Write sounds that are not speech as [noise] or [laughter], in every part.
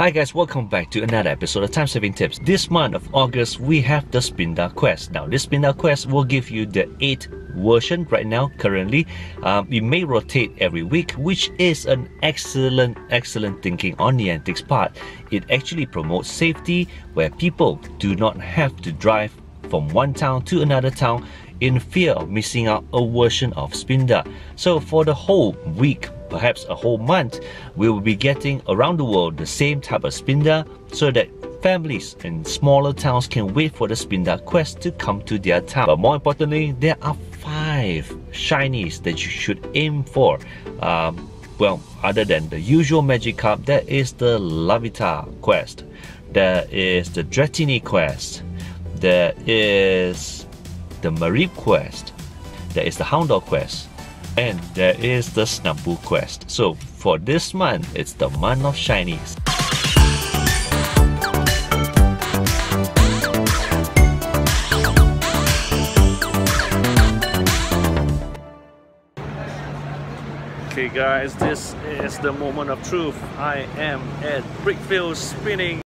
Hi guys, welcome back to another episode of Time Saving Tips. This month of August, we have the Spinda Quest. Now, this Spinda Quest will give you the 8 version right now, currently. Um, it may rotate every week, which is an excellent, excellent thinking on the Niantic's part. It actually promotes safety where people do not have to drive from one town to another town in fear of missing out a version of Spinda. So for the whole week, perhaps a whole month, we will be getting around the world the same type of Spinda so that families in smaller towns can wait for the Spinda quest to come to their town. But more importantly, there are five shinies that you should aim for. Um, well, other than the usual magic Magikarp, there is the Larvitar quest, there is the Dratini quest, there is the Mareep quest, there is the Houndour quest, and there is the Snubbull quest. So for this month, it's the month of shinies. Okay guys, this is the moment of truth. I am at Brickfield spinning.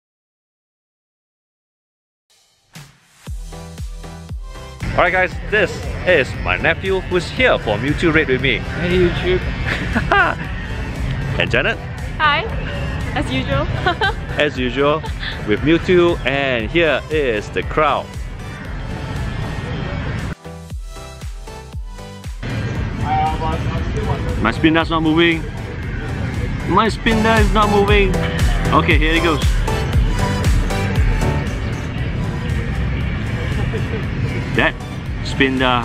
Alright guys, this is my nephew who's here for Mewtwo Raid with me. Hey YouTube. [laughs] and Janet, Hi, as usual. [laughs] as usual, with Mewtwo and here is the crowd. My spinner's not moving. My spinner is not moving. Okay, here it goes. That spinner uh,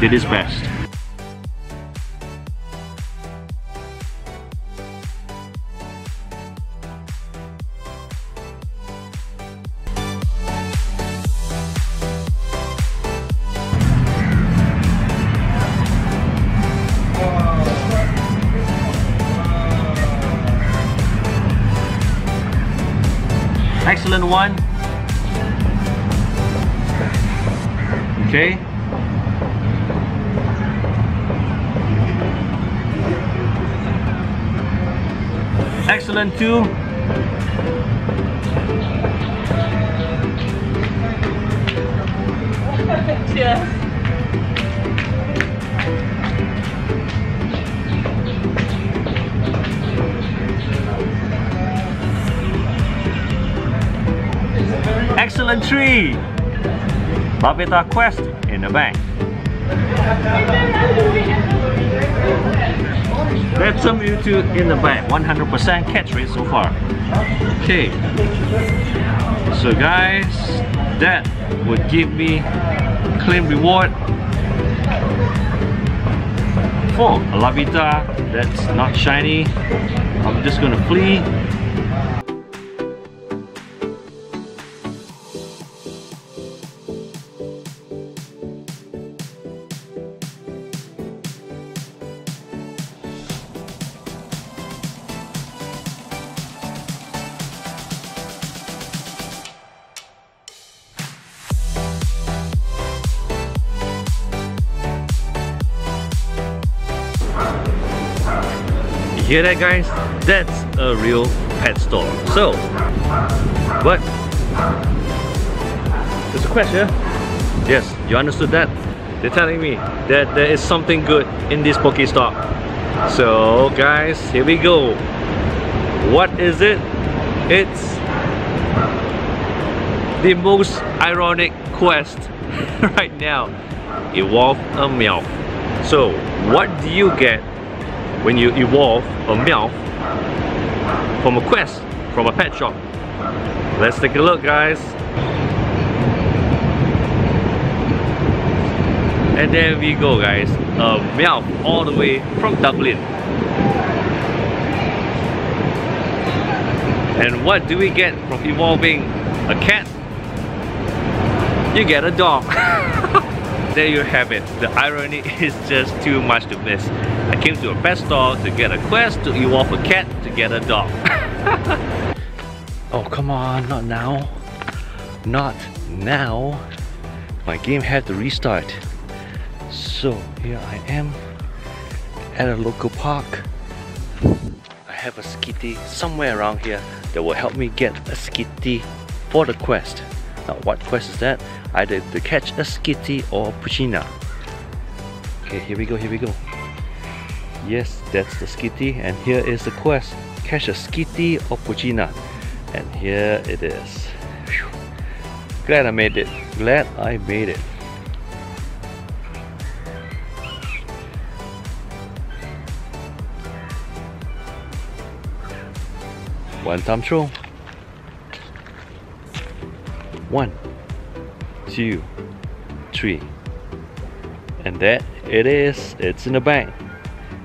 did his best. Excellent one. Okay. Excellent two. Cheers. [laughs] Excellent three. Larvitar Quest in the bank. That's some YouTube in the bank. 100% catch rate so far. Okay. So guys, that would give me claim reward for a Larvitar that's not shiny. I'm just gonna flee hear that guys? That's a real pet store. So, what? There's a question. Yes, you understood that? They're telling me that there is something good in this Pokestop. So guys, here we go. What is it? It's the most ironic quest [laughs] right now. Evolve a Meowth. So, what do you get when you evolve a Meowth from a quest from a pet shop. Let's take a look guys. And there we go guys, a Meowth all the way from Dublin. And what do we get from evolving a cat? You get a dog. [laughs] there you have it. The irony [laughs] is just too much to miss. I came to a pet store to get a quest to evolve a cat to get a dog. [laughs] oh come on, not now. Not now. My game had to restart. So here I am at a local park. I have a skitty somewhere around here that will help me get a skitty for the quest. Now what quest is that? Either to catch a skitty or puccina. Okay, here we go, here we go. Yes, that's the skitty and here is the quest. Catch a skitty or puccina. And here it is. Whew. Glad I made it. Glad I made it. One time throw. One, two, three. And there it is. It's in the bag.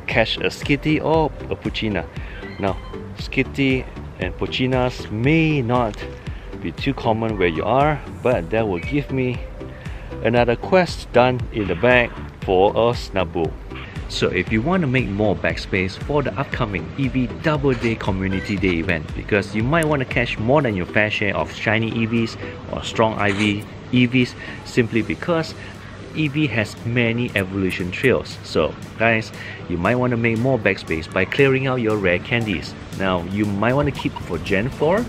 Catch a skitty or a puccina. Now, skitty and puccinas may not be too common where you are, but that will give me another quest done in the bag for a Snubbull. So if you want to make more backspace for the upcoming Eevee Double Day Community Day event because you might want to catch more than your fair share of shiny Eevees or strong IV Eevees simply because Eevee has many evolution trails. So guys, you might want to make more backspace by clearing out your rare candies. Now you might want to keep for Gen 4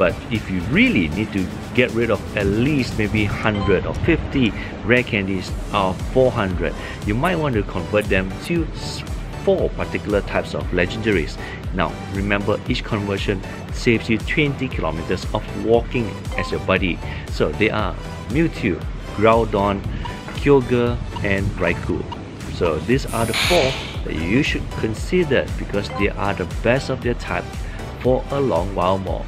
but if you really need to get rid of at least maybe 100 or 50 rare candies or 400 you might want to convert them to four particular types of legendaries. Now remember each conversion saves you 20 kilometers of walking as your buddy. So they are Mewtwo, Groudon, Kyogre and Raikou. So these are the four that you should consider because they are the best of their type for a long while more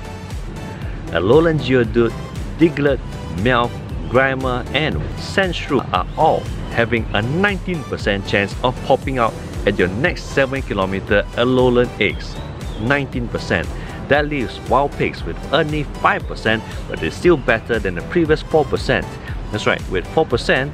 Alolan Geodude, Diglett, Meowth, Grimer, and Sandshrew are all having a 19% chance of popping out at your next 7km Alolan eggs. 19%. That leaves Vulpix with only 5%, but it's still better than the previous 4%. That's right, with 4%,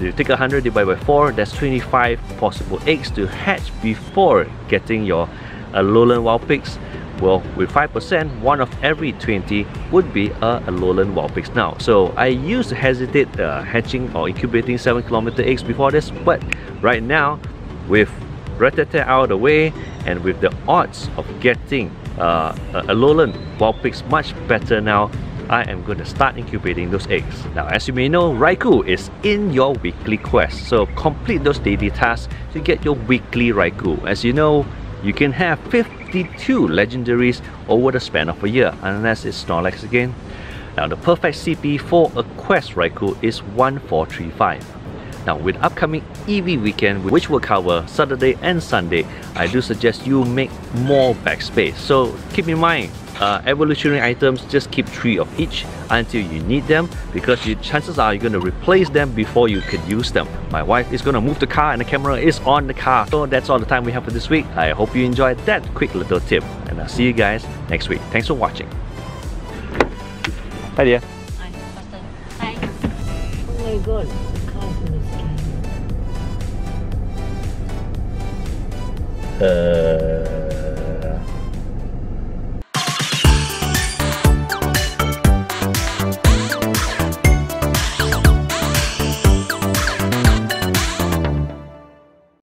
you take 100 divided by 4, that's 25 possible eggs to hatch before getting your uh, Alolan Vulpix well, with 5%, one of every 20 would be a Alolan Vulpix now. So I used to hesitate uh, hatching or incubating 7 kilometer eggs before this, but right now, with Rattata out of the way and with the odds of getting uh, a Alolan Vulpix much better now, I am going to start incubating those eggs. Now, as you may know, Raikou is in your weekly quest, so complete those daily tasks to get your weekly Raikou. As you know, you can have 52 legendaries over the span of a year, unless it's Snorlax again. Now the perfect CP for a quest Raikou is 1435. Now with upcoming Eevee weekend which will cover Saturday and Sunday, I do suggest you make more backspace. So keep in mind, uh, evolutionary items just keep three of each until you need them because you, chances are you're going to replace them before you could use them. My wife is going to move the car and the camera is on the car. So that's all the time we have for this week. I hope you enjoyed that quick little tip and I'll see you guys next week. Thanks for watching. Hi dear. Hi. Hi. Oh my god, the car is gonna scare me. Uh,